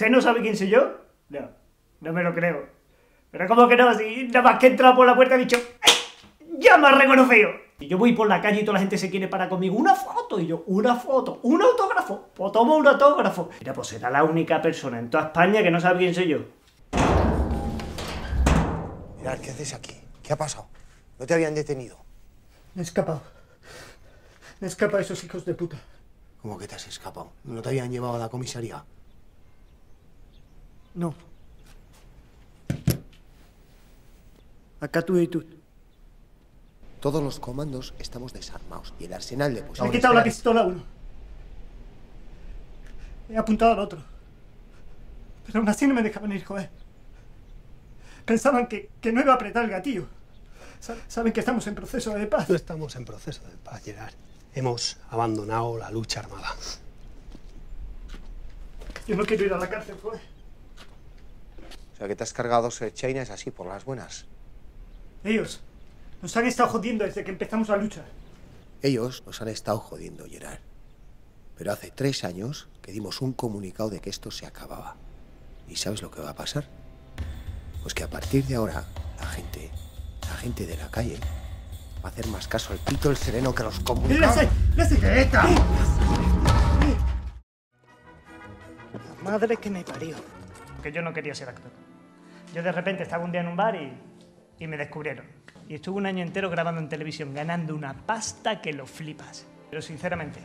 ¿Usted no sabe quién soy yo? No, no me lo creo. Pero ¿cómo que no? Si nada más que he entrado por la puerta he dicho. ¡Ya me has reconocido! Y yo voy por la calle y toda la gente se quiere parar conmigo. ¡Una foto! Y yo, ¿una foto? ¿Un autógrafo? Pues toma un autógrafo. Mira, pues será la única persona en toda España que no sabe quién soy yo. Mirad, ¿qué haces aquí? ¿Qué ha pasado? ¿No te habían detenido? Me he escapado. Me he escapado de esos hijos de puta. ¿Cómo que te has escapado? ¿No te habían llevado a la comisaría? No. Acá tú y tú. Todos los comandos estamos desarmados y el arsenal de he quitado la pistola a uno. He apuntado al otro. Pero aún así no me dejaban ir, joder. Pensaban que, que no iba a apretar el gatillo. Sa- Saben que estamos en proceso de paz. No estamos en proceso de paz, Gerard. Hemos abandonado la lucha armada. Yo no quiero ir a la cárcel, joder. Sea, que te has cargado ese China es así, por las buenas. Ellos nos han estado jodiendo desde que empezamos la lucha. Ellos nos han estado jodiendo, Gerard. Pero hace tres años que dimos un comunicado de que esto se acababa. ¿Y sabes lo que va a pasar? Pues que a partir de ahora, la gente, la gente de la calle, va a hacer más caso al pito del sereno que a los comunicados. ¡Lese! ¡Lese! ¡Eta! La madre que me parió. Que yo no quería ser actor. Yo de repente estaba un día en un bar y, y me descubrieron. Y estuve un año entero grabando en televisión, ganando una pasta que lo flipas. Pero sinceramente,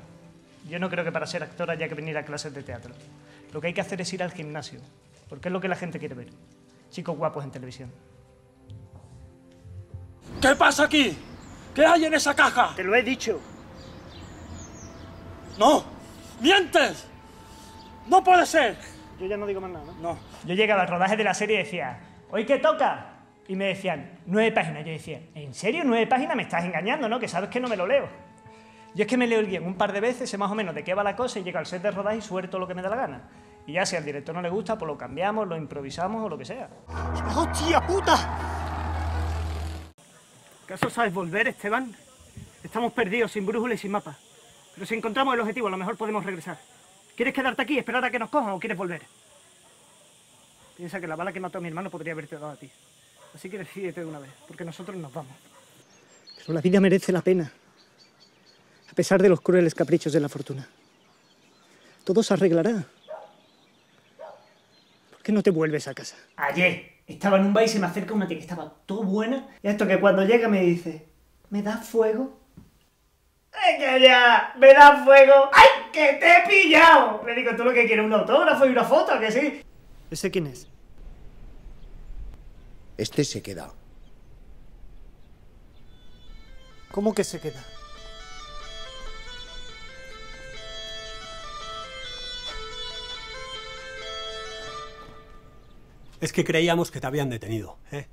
yo no creo que para ser actor haya que venir a clases de teatro. Lo que hay que hacer es ir al gimnasio, porque es lo que la gente quiere ver. Chicos guapos en televisión. ¿Qué pasa aquí? ¿Qué hay en esa caja? Te lo he dicho. ¡No! ¡Mientes! ¡No puede ser! Yo ya no digo más nada, ¿no? No. Yo llegaba al rodaje de la serie y decía, ¿hoy qué toca? Y me decían, nueve páginas. Yo decía, ¿en serio nueve páginas? Me estás engañando, ¿no? Que sabes que no me lo leo. Yo es que me leo el guion un par de veces, sé más o menos de qué va la cosa y llego al set de rodaje y suelto lo que me da la gana. Y ya si al director no le gusta, pues lo cambiamos, lo improvisamos o lo que sea. ¡Hostia puta! ¿Acaso sabes volver, Esteban? Estamos perdidos, sin brújula y sin mapa. Pero si encontramos el objetivo, a lo mejor podemos regresar. ¿Quieres quedarte aquí, esperar a que nos cojan o quieres volver? Piensa que la bala que mató a mi hermano podría haberte dado a ti. Así que decídete de una vez, porque nosotros nos vamos. Pero la vida merece la pena, a pesar de los crueles caprichos de la fortuna. Todo se arreglará. ¿Por qué no te vuelves a casa? Ayer estaba en un bar y se me acerca una tía que estaba todo buena. Y esto que cuando llega me dice, ¿me das fuego? ¡Venga ya! ¡Me das fuego! ¡Ay, que te he pillado! Le digo, ¿tú lo que quieres? ¿Un autógrafo y una foto? ¿a que sí? ¿Ese quién es? Este se queda. ¿Cómo que se queda? Es que creíamos que te habían detenido, ¿eh?